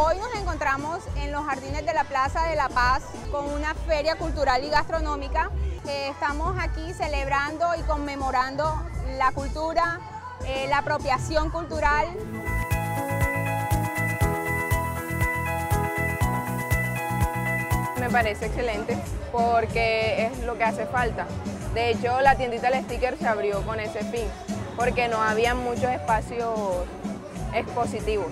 Hoy nos encontramos en los jardines de la Plaza de la Paz con una feria cultural y gastronómica. Eh, estamos aquí celebrando y conmemorando la cultura, eh, la apropiación cultural. Me parece excelente porque es lo que hace falta. De hecho, la tiendita del sticker se abrió con ese fin, porque no había muchos espacios expositivos.